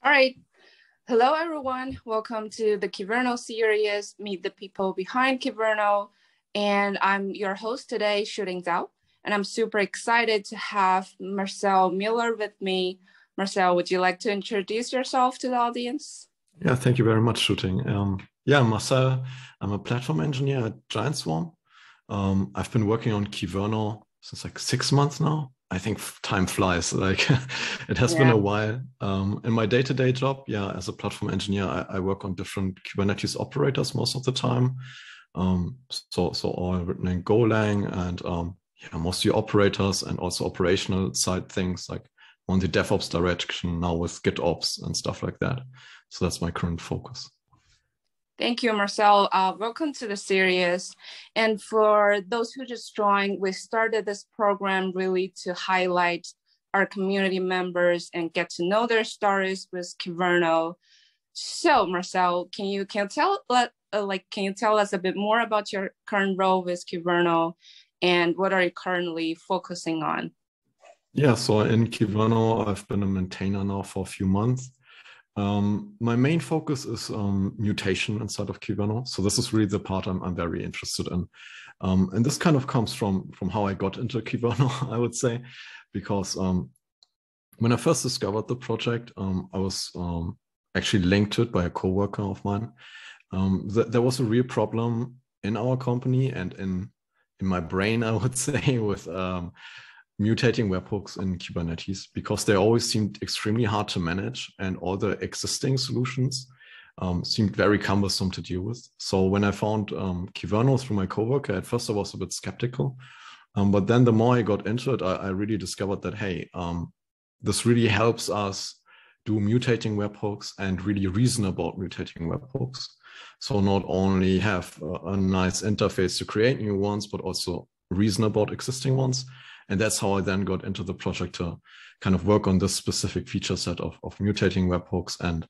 All right. Hello, everyone. Welcome to the Kyverno series, Meet the People Behind Kyverno. And I'm your host today, Shuting Zhao. And I'm super excited to have Marcel Müller with me. Marcel, would you like to introduce yourself to the audience? Yeah, thank you very much, Shuting. Um, yeah, Marcel, I'm a platform engineer at Giant Swarm. Um, I've been working on Kyverno since like six months now. I think time flies. Like it has yeah. been a while. Um, in my day-to-day job, yeah, as a platform engineer, I, I, work on different Kubernetes operators most of the time. Um, so, so all written in Golang and um, yeah, mostly operators and also operational side things like on the DevOps direction now with GitOps and stuff like that. So that's my current focus. Thank you, Marcel. Uh, welcome to the series. And for those who just joined, we started this program really to highlight our community members and get to know their stories with Kyverno. So, Marcel, can you can tell let uh, like can you tell us a bit more about your current role with Kyverno and what are you currently focusing on? Yeah, so in Kyverno, I've been a maintainer now for a few months. Um, my main focus is um, mutation inside of Kyverno. So this is really the part I'm, I'm very interested in. Um, and this kind of comes from, from how I got into Kyverno, I would say, because um, when I first discovered the project, um, I was um, actually linked to it by a coworker of mine. Th there was a real problem in our company and in in my brain, I would say, with mutating webhooks in Kubernetes because they always seemed extremely hard to manage and all the existing solutions um, seemed very cumbersome to deal with. So when I found um, Kyverno through my coworker, at first I was a bit skeptical. Um, but then the more I got into it, I, I really discovered that, hey, um, this really helps us do mutating webhooks and really reason about mutating webhooks. So not only have a, a nice interface to create new ones, but also reason about existing ones and that's how I then got into the project to kind of work on this specific feature set of, of mutating webhooks and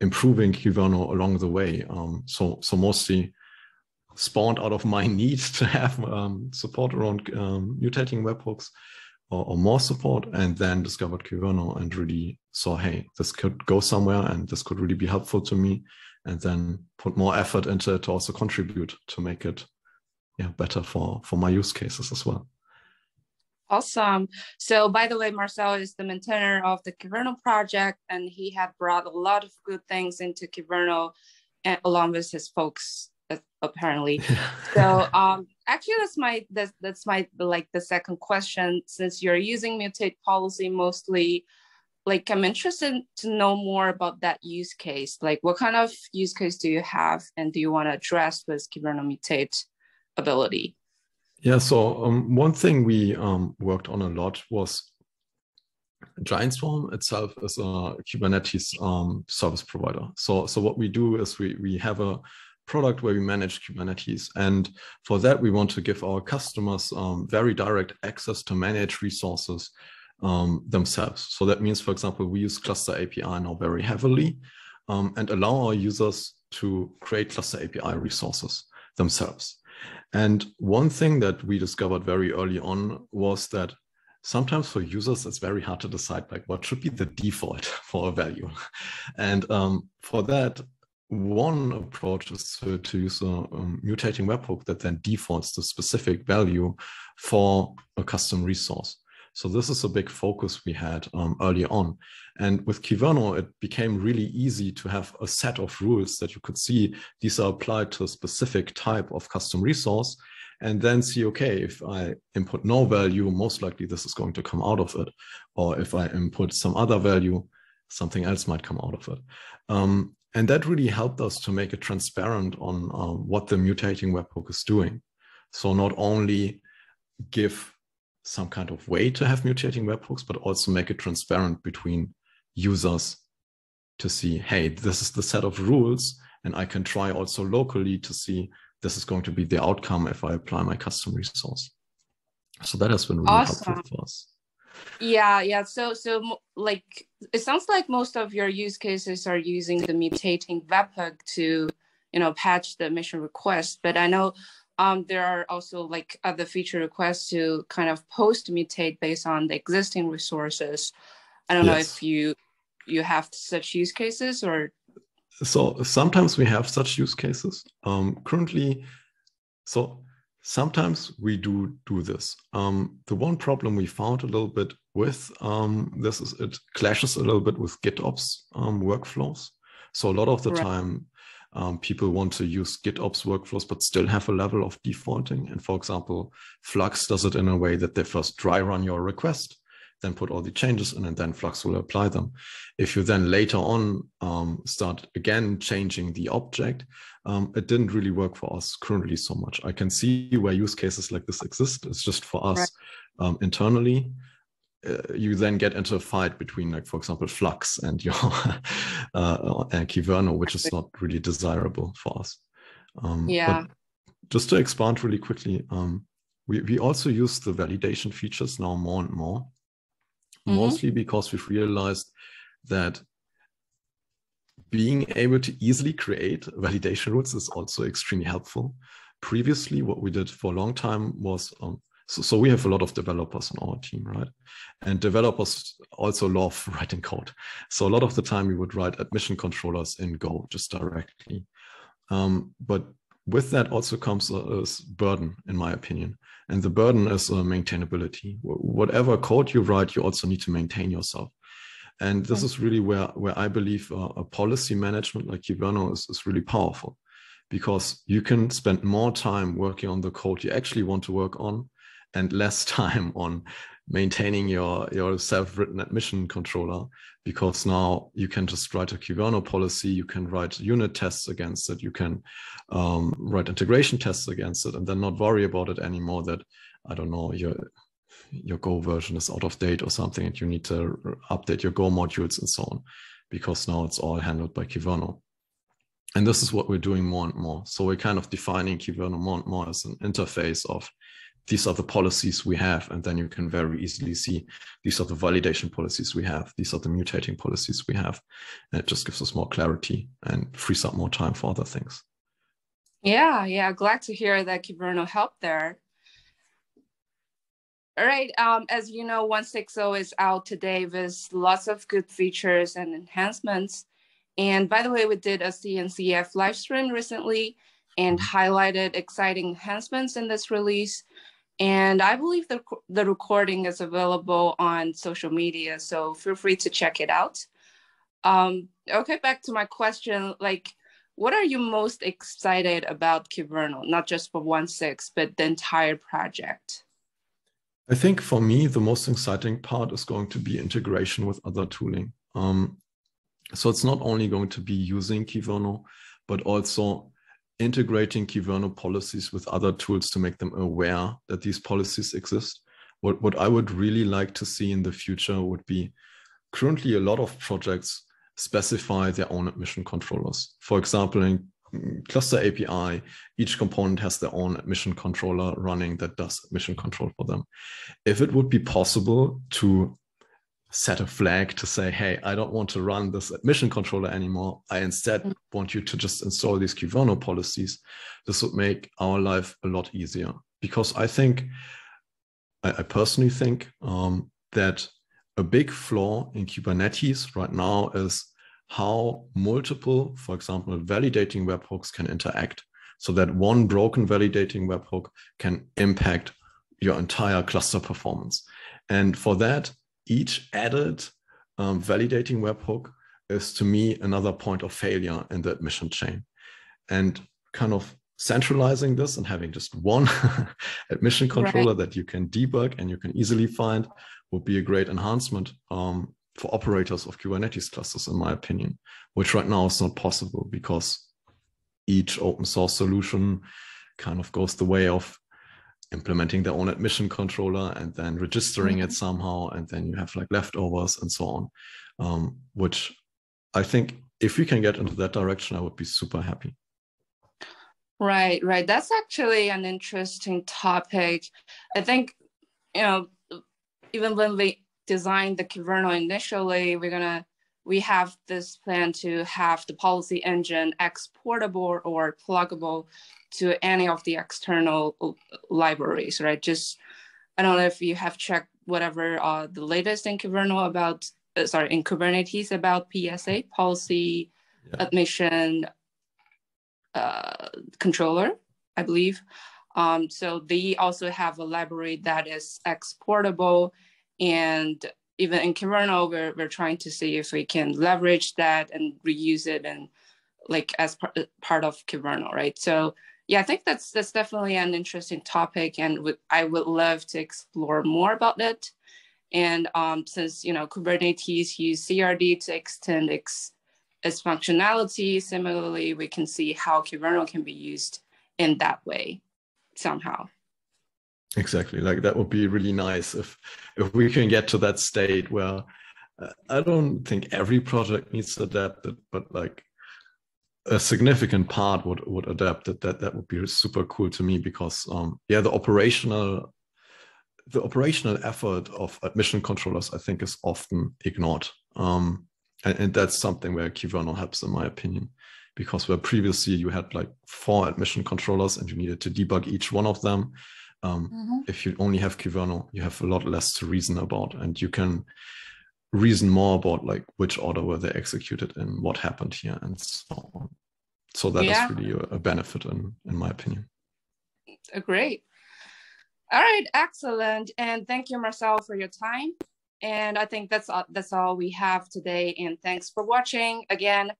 improving Kyverno along the way. Um, so, so mostly spawned out of my need to have um, support around um, mutating webhooks or, or, more support, and then discovered Kyverno and really saw, hey, this could go somewhere and this could really be helpful to me. And then put more effort into it to also contribute to make it yeah, better for, for my use cases as well. Awesome. So by the way, Marcel is the maintainer of the Kyverno project, and he had brought a lot of good things into Kyverno and, eh, along with his folks, uh, apparently. so um, actually, that's my that's, that's my like the second question. Since you're using mutate policy mostly, like I'm interested to know more about that use case. Like, what kind of use case do you have, and do you want to address with Kyverno mutate ability? Yeah, so um, one thing we um, worked on a lot was Giant Swarm itself is a Kubernetes um, service provider. So, so what we do is we, we have a product where we manage Kubernetes. And for that, we want to give our customers um, very direct access to manage resources um, themselves. So that means, for example, we use Cluster API now very heavily um, and allow our users to create Cluster API resources themselves. And one thing that we discovered very early on was that sometimes for users, it's very hard to decide like what should be the default for a value. And um, for that, one approach is to, to use a um, mutating webhook that then defaults the specific value for a custom resource. So this is a big focus we had um, early on. And with Kyverno, it became really easy to have a set of rules that you could see these are applied to a specific type of custom resource and then see, okay, if I input no value, most likely this is going to come out of it. Or if I input some other value, something else might come out of it. Um, and that really helped us to make it transparent on uh, what the mutating webhook is doing. So not only give some kind of way to have mutating webhooks, but also make it transparent between users to see, hey, this is the set of rules. And I can try also locally to see this is going to be the outcome if I apply my custom resource. So that has been really awesome. helpful for us. Yeah, yeah. So, so like it sounds like most of your use cases are using the mutating webhook to, you know, patch the admission request. But I know um, there are also like other feature requests to kind of post mutate based on the existing resources. I don't yes. know if you you have such use cases or so sometimes we have such use cases um, currently so sometimes we do do this um, the one problem we found a little bit with um, this is it clashes a little bit with gitops um, workflows so a lot of the right. time um, people want to use GitOps workflows, but still have a level of defaulting. And for example, Flux does it in a way that they first dry run your request, then put all the changes in, and then Flux will apply them. If you then later on um, start again changing the object, um, it didn't really work for us currently so much. I can see where use cases like this exist. It's just for us right. Um, internally uh, you then get into a fight between, like, for example, Flux and your uh, and Kyverno, which is not really desirable for us. Um, yeah. just to expand really quickly, um, we, we also use the validation features now more and more, mm-hmm. mostly because we've realized that being able to easily create validation routes is also extremely helpful. Previously, what we did for a long time was um, so, so we have a lot of developers on our team, right? And developers also love writing code. So a lot of the time we would write admission controllers in Go just directly. Um, but with that also comes a, a, burden, in my opinion. And the burden is uh, maintainability. Whatever code you write, you also need to maintain yourself. And this is really where, where I believe uh, a policy management like Kyverno is, is really powerful because you can spend more time working on the code you actually want to work on and less time on maintaining your your self-written admission controller because now you can just write a Kyverno policy, you can write unit tests against it, you can um, write integration tests against it, and then not worry about it anymore that I don't know your your Go version is out of date or something, and you need to update your Go modules and so on, because now it's all handled by Kyverno. And this is what we're doing more and more. So we're kind of defining Kyverno more and more as an interface of these are the policies we have. And then you can very easily see these are the validation policies we have. These are the mutating policies we have. And it just gives us more clarity and frees up more time for other things. Yeah, yeah. Glad to hear that Kyverno helped there. All right. Um, as you know, 160 is out today with lots of good features and enhancements. And by the way, we did a CNCF live stream recently and mm-hmm. highlighted exciting enhancements in this release. And I believe the, the recording is available on social media, so feel free to check it out. Um, okay, back to my question, like, what are you most excited about Kyverno, not just for 1.6, but the entire project? I think for me, the most exciting part is going to be integration with other tooling. Um, so it's not only going to be using Kyverno, but also integrating Kyverno policies with other tools to make them aware that these policies exist. What, what I would really like to see in the future would be currently a lot of projects specify their own admission controllers. For example, in Cluster API, each component has their own admission controller running that does admission control for them. If it would be possible to set a flag to say, hey, I don't want to run this admission controller anymore. I instead mm-hmm. want you to just install these Kyverno policies. This would make our life a lot easier because I think, I, I personally think um, that a big flaw in Kubernetes right now is how multiple, for example, validating webhooks can interact so that one broken validating webhook can impact your entire cluster performance. And for that, each added um, validating webhook is to me another point of failure in the admission chain. And kind of centralizing this and having just one admission controller right. that you can debug and you can easily find would be a great enhancement um, for operators of Kubernetes clusters, in my opinion, which right now is not possible because each open source solution kind of goes the way of implementing their own admission controller and then registering mm-hmm. it somehow and then you have like leftovers and so on um, which i think if we can get into that direction i would be super happy. Right right. That's actually an interesting topic. I think you know even when we designed the Kyverno initially we're gonna we have this plan to have the policy engine exportable or pluggable to any of the external uh, libraries, right? Just, I don't know if you have checked whatever uh, the latest in Kyverno about uh, sorry, in Kubernetes about PSA, policy yeah. admission uh, controller, I believe. Um, so they also have a library that is exportable and even in Kyverno, we're, we're trying to see if we can leverage that and reuse it and like as par part of Kyverno, right? So yeah, I think that's that's definitely an interesting topic, and I would love to explore more about it. And um, since you know Kubernetes use CRD to extend its, its functionality, similarly, we can see how Kyverno can be used in that way somehow. Exactly, like that would be really nice if if we can get to that state where uh, I don't think every project needs to adapt it, but like a significant part would would adapt it. That that would be super cool to me because um, yeah, the operational the operational effort of admission controllers I think is often ignored. Um, and, and, that's something where Kyverno helps, in my opinion, because where previously you had like four admission controllers and you needed to debug each one of them. Um, mm-hmm. If you only have Kyverno, you have a lot less to reason about, and you can reason more about like which order were they executed and what happened here and so on. So that yeah. is really a, a benefit in in my opinion. Great. All right, excellent. And thank you, Marcel, for your time. And I think that's all, that's all we have today. And thanks for watching. Again,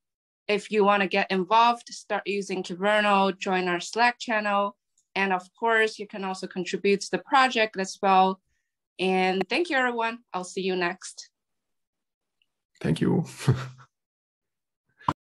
if you want to get involved, start using Kyverno, join our Slack channel. And of course, you can also contribute to the project as well. And thank you, everyone. I'll see you next. Thank you.